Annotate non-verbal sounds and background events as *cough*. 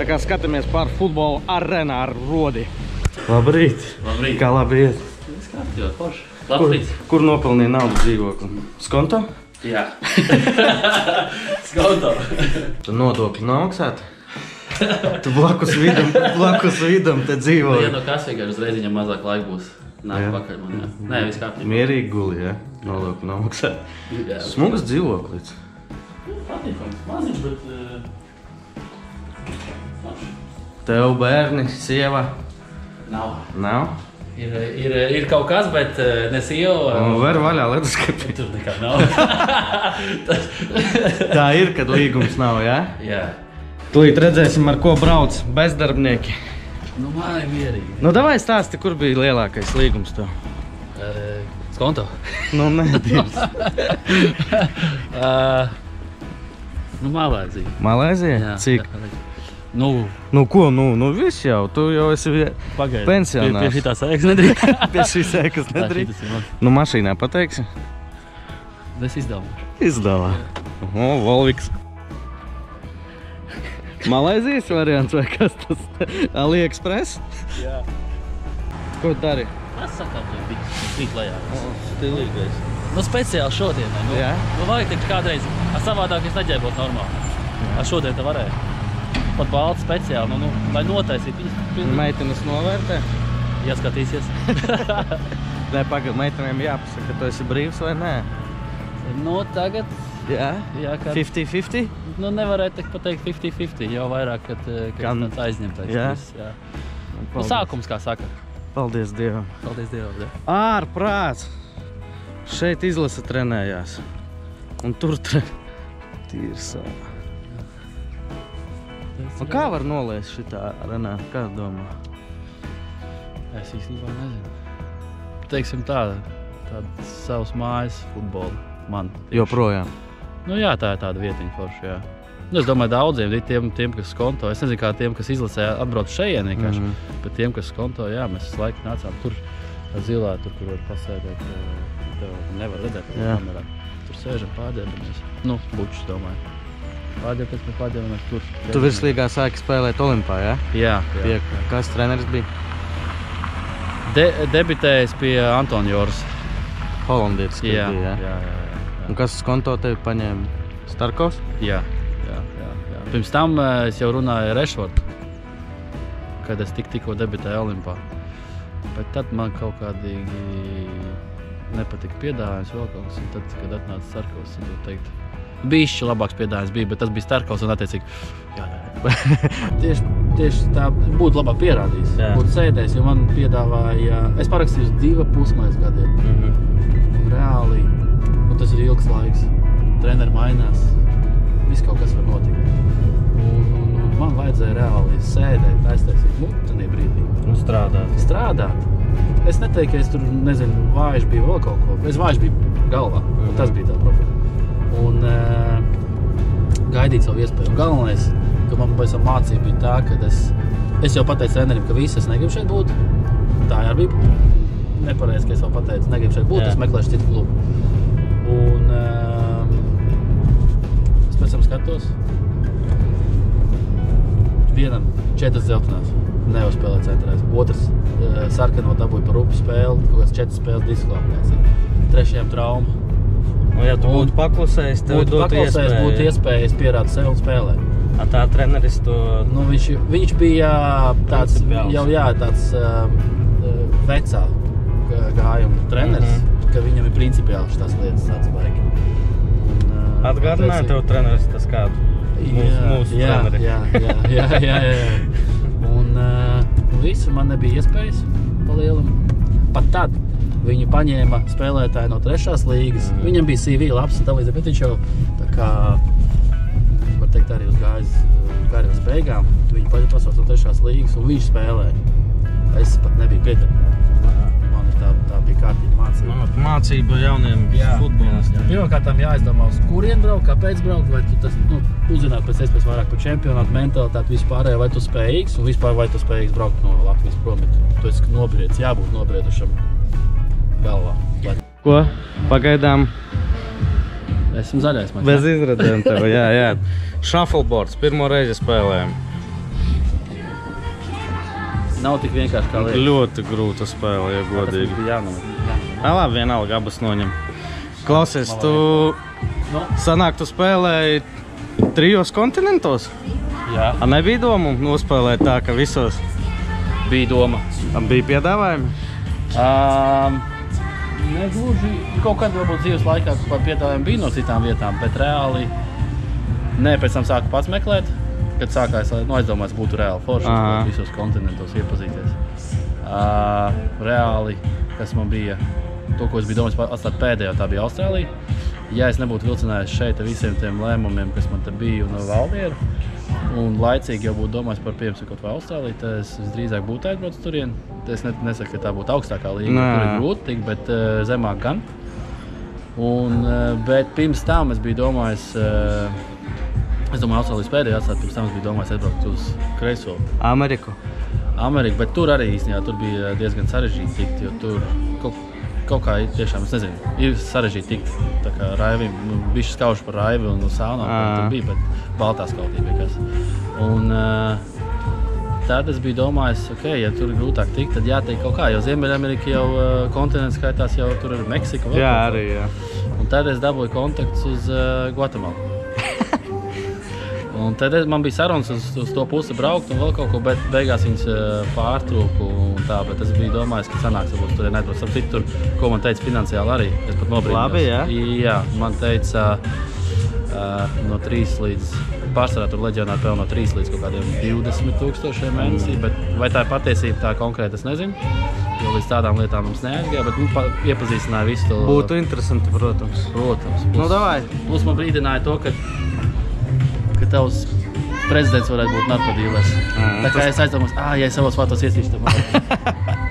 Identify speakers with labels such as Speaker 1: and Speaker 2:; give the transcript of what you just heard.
Speaker 1: Tā kā skatāmies par futbolu arēnā ar rodi. Labrīt!
Speaker 2: Labrīt.
Speaker 1: Kā labi iet?
Speaker 2: Viss kārtībā, forši.
Speaker 1: Kur,
Speaker 2: Labrīt.
Speaker 1: kur nopelnīja naudu dzīvokli? Skonto?
Speaker 2: Jā. *laughs* Skonto.
Speaker 1: Tu nodokļu nomaksāt? Tu blakus vidam, blakus vidam te
Speaker 2: Ja
Speaker 1: dzīvoji.
Speaker 2: no kasīgā uzreiz viņam mazāk laika būs. Nāk
Speaker 1: Jā.
Speaker 2: pakaļ man, jā. Nē, viss kārtībā.
Speaker 1: Mierīgi guli, ja? Nodokļu nomaksāt.
Speaker 2: Jā.
Speaker 1: Smugs dzīvoklis.
Speaker 2: Patīkams. Maziņš, bet... Uh...
Speaker 1: Tev bērni, sieva
Speaker 2: Nav.
Speaker 1: nav?
Speaker 2: Ir, ir, ir kaut kas, bet uh, ne sieva.
Speaker 1: Un Ver vaļā leduskapī.
Speaker 2: Tur nekā nav. *laughs*
Speaker 1: Tā ir, kad līgums nav, ja?
Speaker 2: jā.
Speaker 1: Tūlīt redzēsim, ar ko brauc bezdarbnieki.
Speaker 2: Nu, man ir mierīgi.
Speaker 1: Nu, davai stāsti, kur bija lielākais līgums tev?
Speaker 2: Uh, skonto. *laughs*
Speaker 1: Nu, nē, divs.
Speaker 2: Uh, *laughs* nu, Malēzija.
Speaker 1: Malēzija? Cik?
Speaker 2: Jā, nu,
Speaker 1: Nu, ko, nu, nu, viss jau, tu jau esi
Speaker 2: pagaidi.
Speaker 1: Pensionārs.
Speaker 2: Pie, pie šitā sēkas nedrīkst. *laughs*
Speaker 1: pie šīs sēkas nedrīkst. Nu, mašīnā pateiksi?
Speaker 2: Es izdomāju.
Speaker 1: Izdevā. O, Volviks. Malēzijas variants vai kas tas? AliExpress?
Speaker 2: Jā.
Speaker 1: Ko dari?
Speaker 2: Tas sakām, ka bija krīt lejā.
Speaker 1: Stilīgais.
Speaker 2: Nu, speciāli šodienai. Nu,
Speaker 1: Jā?
Speaker 2: nu, vajag teikt kādreiz. Savādāk es neģēbot normāli. Ar šodien te varēja. Pat balts speciāli, nu, nu lai notaisītu. Viņas
Speaker 1: Meitenes novērtē?
Speaker 2: jāskatīsies. *laughs*
Speaker 1: Nē, pagaid, meitenēm jāpasaka, ka tu esi brīvs vai nē?
Speaker 2: nu, tagad,
Speaker 1: Jā?
Speaker 2: jā, kad,
Speaker 1: 50-50?
Speaker 2: nu, nevarētu teikt pateikt 50-50, jau vairāk, kad, eh, kad
Speaker 1: Gan-
Speaker 2: aizņemtais.
Speaker 1: Jā?
Speaker 2: viss, jā. Nu, sākums, kā saka.
Speaker 1: Paldies Dievam.
Speaker 2: Paldies Dievam. jā.
Speaker 1: Ārprāts! Šeit izlase trenējās. Un tur tre... Tīrsā. Un kā var nolēst šitā arēnā? Kā domā?
Speaker 2: Es īstenībā nezinu. Teiksim tā, tāda savas mājas futbola man.
Speaker 1: Joprojām.
Speaker 2: Nu jā, tā ir tāda vietiņa forša, jā. Nu, es domāju, daudziem tiem, tiem, kas konto. Es nezinu, kā tiem, kas izlasē, atbrauc šeit vienkārši. Mm. -hmm. Bet tiem, kas konto, jā, mēs laiku nācām tur, zilā, tur, kur var pasēdēt. eh, Tev nevar redzēt,
Speaker 1: Jā.
Speaker 2: kamerā. Tur sēžam, pārdēvamies. Nu, bučus, domāju. Pārdēvamies, mēs pārdēvamies tur.
Speaker 1: Tu virslīgā sāki spēlēt Olimpā, jā?
Speaker 2: Jā, jā.
Speaker 1: Pie, kas treneris bija?
Speaker 2: De, debitējis pie Antona Joras.
Speaker 1: Holandietis.
Speaker 2: Jā,
Speaker 1: bija,
Speaker 2: jā,
Speaker 1: jā?
Speaker 2: jā. jā,
Speaker 1: Un kas uz konto tevi paņēma? Starkovs?
Speaker 2: jā, jā, jā, jā. Pirms tam eh, es jau runāju ar Ešvartu, kad es tik, tikko debitēju Olimpā. Bet tad man kaut kādīgi nepatika piedāvājums vēl kaut kas. Tad, kad atnāca Starkovs, tad teikt, Bišķi labāks piedāvājums bija, bet tas bija Starkovs un attiecīgi. Jā, *laughs* tieši, tieši tā būtu labāk pierādījis.
Speaker 1: Jā.
Speaker 2: Būtu sēdējis, jo man piedāvāja, es parakstīju uz divu pusmais gadiem. Un reāli nu, tas ir ilgs laiks. Treneris mainās. Viss kaut kas var notikt. Un, un, un man vajadzēja reāli sēdēt, aiztaisīt mutu tajā brīdī.
Speaker 1: Nu, strādāt.
Speaker 2: Strādāt. Es neteiktu, ka es tur nezinu, vājš bija vēl kaut ko. Es vājš biju galvā. Un tas bija tā. Un uh, gaidīt savu iespēju. Un galvenais, ka man pēc tam mācība bija tā, ka es, es jau pateicu trenerim, ka viss es negribu šeit būt. Tā arī bija nepareizi, ka es vēl pateicu, negribu šeit būt.
Speaker 1: Jā.
Speaker 2: Es meklēšu citu klubu. Un uh, es pēc tam skatos. Vienam četras zeltainās. Neuzspēlēja centrās. Otrs uh, sarkano dabūja par upi spēli. Kaut kāds četras spēles diskvalifikācija. Trešajam trauma.
Speaker 1: Un, ja tu
Speaker 2: Un-
Speaker 1: būtu paklusējis, tev
Speaker 2: Būtu paklausējis, būtu iespējas pierādīt sev un spēlēt.
Speaker 1: A tā treneris to...
Speaker 2: Nu, viņš, viņš bija tāds jau jā, tāds um, uh, vecā gā- gājuma treneris, mm. -hmm. ka viņam ir principiāli šīs lietas atsbaigi. uh,
Speaker 1: Atgādināja tev treneris tas kādu? Mūsu, mūsu
Speaker 2: jā,
Speaker 1: treneri.
Speaker 2: jā, jā, jā, jā, jā, jā. *laughs* Un uh, visu man nebija iespējas palielināt. Pat tad viņu paņēma spēlētāji no trešās līgas.
Speaker 1: Mhm.
Speaker 2: Viņam bija CV labs un tā līdzīgi, bet viņš jau tā kā, var teikt, arī uz gājas uh, karjeras beigām. Viņu paņēma pasaules no trešās līgas un viņš spēlēja. Es pat nebiju ir tā, tā bija kārtīga mācība.
Speaker 1: Nu, Mācība jauniem futbolistiem.
Speaker 2: Pirmkārt, jāizdomā, uz kurien braukt, kāpēc braukt. Vai tu tas, nu, uzzināt pēc iespējas vairāk par čempionātu, mentalitāti, vispār, vai tu spējīgs un vispār vai tu spējīgs braukt no Latvijas prom. Tu esi nobriedis, jābūt nobriedušam galvā. Lai...
Speaker 1: Ko? Pagaidām
Speaker 2: Esmu zaļais. man
Speaker 1: bez izredzēm tev, jā, jā. Shuffleboards, pirmo reizi spēlējam.
Speaker 2: nav tik vienkārši kā liekas.
Speaker 1: Ļoti grūta spēle, ja godīgi.
Speaker 2: jānomet.
Speaker 1: Jā, labi, vienalga abas noņem. Klausies, tu
Speaker 2: Nu,
Speaker 1: sanāk, tu spēlēji trijos kontinentos?
Speaker 2: jā,
Speaker 1: A nebija doma nospēlēt tā, ka visos
Speaker 2: bija doma.
Speaker 1: tam bija piedāvājumi?
Speaker 2: Um, Negluži kaut kādā varbūt dzīves laikā kaut kāda piedāvājuma bija no citām vietām, bet reāli nē, pēc tam sāku pats meklēt. Kad sākās, nu, aizdomās, būtu reāli forši visos kontinentos iepazīties. Uh, reāli, kas man bija, to, ko es biju domājis atstāt pēdējo, tā bija Austrālija. Ja es nebūtu vilcinājies šeit ar visiem tiem lēmumiem, kas man te bija un valdīja, un laicīgi jau būtu domājis par piemēram kaut vai Austrāliju, tad es visdrīzāk būtu aizbraucis turien. Es ne, nesaku, ka tā būtu augstākā līnija, kur ir grūti tikt, bet uh, zemāk gan. Un, uh, bet pirms tam es biju domājis, uh, es domāju, Austrālijas pēdējā atstāt, pirms tam es biju domājis aizbraukt uz kreiso
Speaker 1: Ameriku.
Speaker 2: Ameriku, bet tur arī īstenībā tur bija diezgan sarežģīti tikt, jo tur kaut, kaut kā ir tiešām, es nezinu, ir sarežģīti tikt. Tā kā raivim, nu, bišķi skauž par raivi un sānām,
Speaker 1: Ā.
Speaker 2: tur bija, bet baltā skautī bija kas. Un, Tad es biju domājis, ok, ja tur ir grūtāk tikt, tad jātiek kaut kā. Jo Ziemeļamerika jau uh, kontinents skaitās, jau tur ir Meksika.
Speaker 1: Jā, arī. Jā.
Speaker 2: kā. Un tad es dabūju kontaktus uz uh, Gvatemalu. Un tad man bija sarunas uz, uz to pusi braukt, un vēl kaut ko, bet beigās viņas uh, pārtrūku. un Tā, bet es biju domājis, ka sanāks, varbūt tur nedos. Ap citu, tur, ko man teica finansiāli arī. Es pat nobrīdījos.
Speaker 1: Labi, jā?
Speaker 2: Jā, man teica uh, no 3 līdz. Pārsvarā tur leģionāri pelna no 3 līdz kaut kādiem 20 tūkstošiem mēnesī. Bet vai tā ir patiesība, tā konkrēti es nezinu. Jo līdz tādām lietām mums neaizgāja. Bet nu, pa, iepazīstināja visu to.
Speaker 1: Būtu interesanti, protams.
Speaker 2: Protams.
Speaker 1: Nu, davai.
Speaker 2: Plus man brīdināja to, ka tavs prezidents varētu būt narkotīvs. Tā kā es aizdomājos, ah, ja es savos vārtos iesīšu, tad man *laughs*